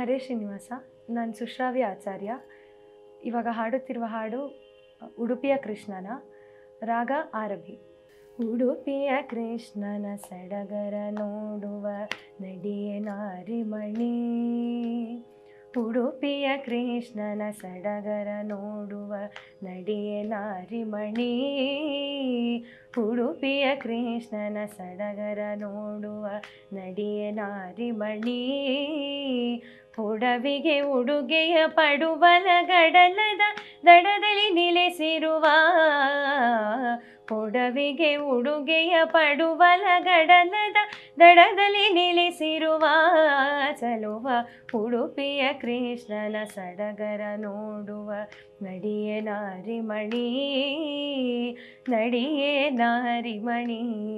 ಹರೇ ಶ್ರೀನಿವಾಸ, ನಾನು ಸುಶ್ರಾವ್ಯ ಆಚಾರ್ಯ. ಇವಾಗ ಹಾಡುತ್ತಿರುವ ಹಾಡು, ಉಡುಪಿಯ ಕೃಷ್ಣನ, ರಾಗ ಆರಭಿ. ಉಡುಪಿಯ ಕೃಷ್ಣನ ಸಡಗರ ನೋಡುವ ನಡಿಯ ನಾರಿಮಣಿ. ಉಡುಪಿಯ ಕೃಷ್ಣನ ಸಡಗರ ನೋಡುವ ನಡಿಯ ನಾರಿಮಣಿ. ಉಡುಪಿಯ ಕೃಷ್ಣನ ಸಡಗರ ನೋಡುವ ನಡಿಯೆ ನಾರಿಮಣಿ. ಉಡವಿಗೆ ಉಡುಗೆಯ ಪಡುವಲ ಗಡಲದ ದಡದಲ್ಲಿ ನಿಲೆಸಿರುವ ಉಡವಿಗೆ ಉಡುಗೆಯ ಪಡುವಲ ಗಡಲದ ದಡದಲ್ಲಿ ನಿಲ್ಲಿಸಿರುವ ಚಲುವ ಉಡುಪಿಯ ಕೃಷ್ಣನ ಸಡಗರ ನೋಡುವ ನಡಿಯೇ ನಾರಿಮಣಿ ನಡಿಯೇ ನಾರಿಮಣಿ.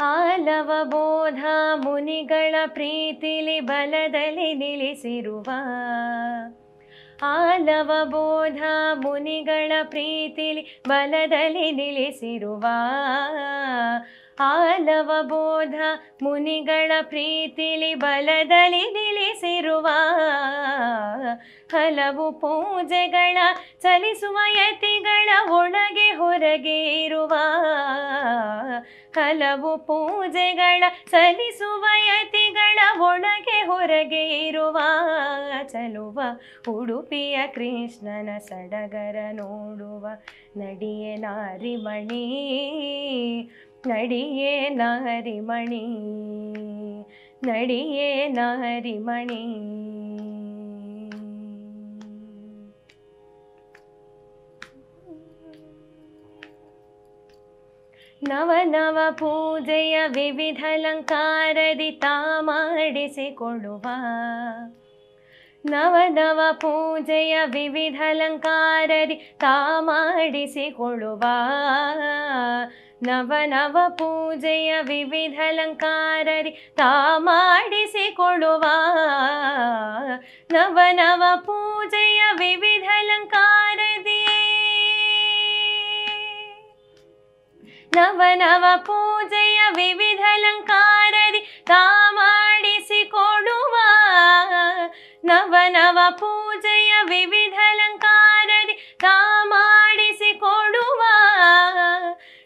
ಆಲವ ಬೋಧ ಮುನಿಗಳ ಪ್ರೀತಿಲಿ ಬಲದಲ್ಲಿ ನಿಲ್ಲಿಸಿರುವ ಆಲವ ಬೋಧ ಮುನಿಗಳ ಪ್ರೀತಿಲಿ ಬಲದಲ್ಲಿ ನಿಲ್ಲಿಸಿರುವ. ಆಲವ ಬೋಧ ಮುನಿಗಳ ಪ್ರೀತಿಲಿ ಬಲದಲ್ಲಿ ನಿಲ್ಲಿಸಿರುವ. ಹಲವು ಪೂಜೆಗಳ ಚಲಿಸುವ ಯತಿಗಳ ಒಳಗೆ ಹೊರಗೆ ಇರುವ ಹಲವು ಪೂಜೆಗಳ ಸಲ್ಲಿಸುವ ಚಲುವ ಉಡುಪಿಯ ಕೃಷ್ಣನ ಸಡಗರ ನೋಡುವ, ನಡಿಯೇ ನಾರಿಮಣಿ ನಡಿಯೇ ನಾರಿಮಣಿ ನಡಿಯೇ ನಾರಿಮಣಿ. ನವ ನವ ಪೂಜೆಯ ವಿವಿಧ ಅಲಂಕಾರದಿ ತಾ ನವ ನವ ಪೂಜೆಯ ವಿವಿಧ ಅಲಂಕಾರದಿ ತಾ ಮಾಡಿಸಿಕೊಳ್ಳುವ ನವ ನವ ಪೂಜೆಯ ವಿವಿಧ ಅಲಂಕಾರದಿ ತಾ ಮಾಡಿಸಿಕೊಳ್ಳುವ ನವ ನವ ಪೂಜೆಯ ವಿವಿಧ ಅಲಂಕಾರದಿ ನವ ನವ ಪೂಜೆಯ ವಿವಿಧ ನವ ನವ ಪೂಜೆಯ ವಿವಿಧ ಅಲಂಕಾರದಿ ತಾ ಮಾಡಿಸಿಕೊಡುವ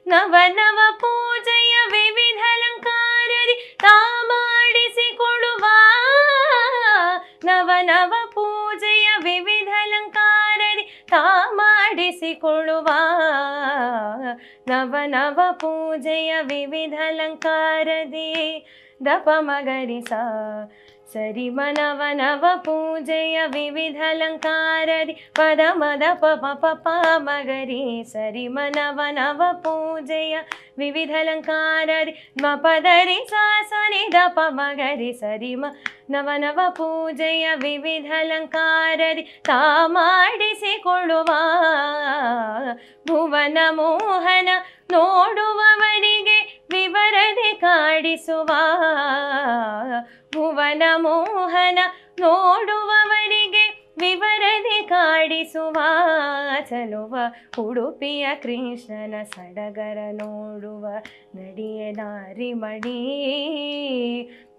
ನವ ನವ ಪೂಜೆಯ ವಿವಿಧ ಅಲಂಕಾರದಿ ತಾ ಮಾಡಿಸಿಕೊಡುವ ನವ ನವ ಪೂಜೆಯ ವಿವಿಧ ಅಲಂಕಾರದಿ ತಾ ಮಾಡಿಸಿಕೊಳ್ಳುವ ನವ ನವ ಪೂಜೆಯ ವಿವಿಧ ಅಲಂಕಾರದಿ ದಪ ಮಗರಿಸ ಸರಿ ಮನವ ನವ ಪೂಜೆಯ ವಿವಿಧ ಅಲಂಕಾರದಿ ಪದ ಮದ ಪಪ ಪಪ ಮಗರಿ. ಸರಿಮನವನವ ಮನವ ನವ ಪೂಜೆಯ ವಿವಿಧ ಅಲಂಕಾರದಿ ಮ ಪದರಿ ಸಾಸನಿ ದಪ ಮಗರಿ. ಸರಿಮ ನವನವ ನವ ನವ ಪೂಜೆಯ ವಿವಿಧ ಅಲಂಕಾರದಿ ತಾ ಮಾಡಿಸಿಕೊಳ್ಳುವ ಭುವನ ಮೋಹನ ನೋಡುವವರಿಗೆ ವಿವರದೆ ಕಾಡಿಸುವ ಭುವನ ಮೋಹನ ನೋಡುವವರಿಗೆ ವಿವರದೆ ಕಾಡಿಸುವ ಚಲುವ ಉಡುಪಿಯ ಕೃಷ್ಣನ ಸಡಗರ ನೋಡುವ ನಡಿಯೇ ನಾರಿಮಣಿ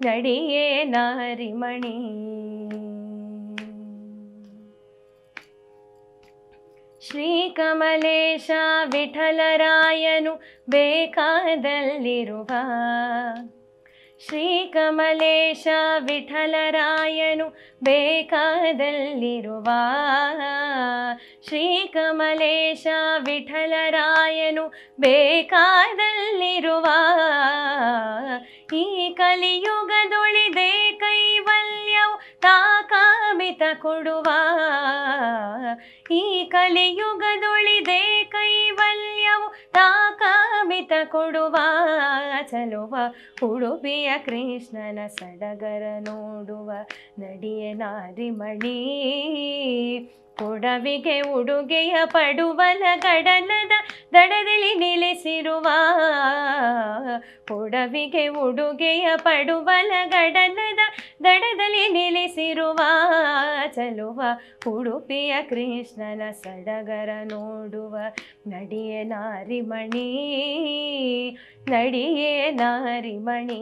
ನಡಿಯೇ ನಾರಿಮಣಿ. ಶ್ರೀಕಮಲೇಶ ವಿಠಲರಾಯನು ಬೇಕಾದಲ್ಲಿರುವ ಶ್ರೀಕಮಲೇಶ ವಿಠಲರಾಯನು ಬೇಕಾದಲ್ಲಿರುವ ಶ್ರೀಕಮಲೇಶ ವಿಠಲರಾಯನು ಬೇಕಾದಲ್ಲಿರುವ ಈ ಕಲಿಯುಗದೊಳಿದೆ ಕೈವಲ್ಯವು ತಾಕಾಮಿತ ಕೊಡುವ ಈ ಕಲಿಯುಗದೊಳಿದೆ ಕೈ ಕೊಡುವ ಚಲುವ ಉಡುಪಿಯ ಕೃಷ್ಣನ ಸಡಗರ ನೋಡುವ ನಡಿಯ ನಾರಿಮಣಿ. ಕೊಡವಿಗೆ ಉಡುಗೆಯ ಪಡುವಲ ಗಡನದ ದಡದಲ್ಲಿ ನೆಲೆಸಿರುವ ಕೊಡವಿಗೆ ಉಡುಗೆಯ ಪಡುವಲ ಗಡನದ ದಡದಲ್ಲಿ ನೆಲೆಸಿರುವ ಚಲುವ ಉಡುಪಿಯ ಕೃಷ್ಣನ ಸಡಗರ ನೋಡುವ ನಡಿಯೇ ನಾರಿಮಣಿ ನಡಿಯೇ ನಾರಿಮಣಿ.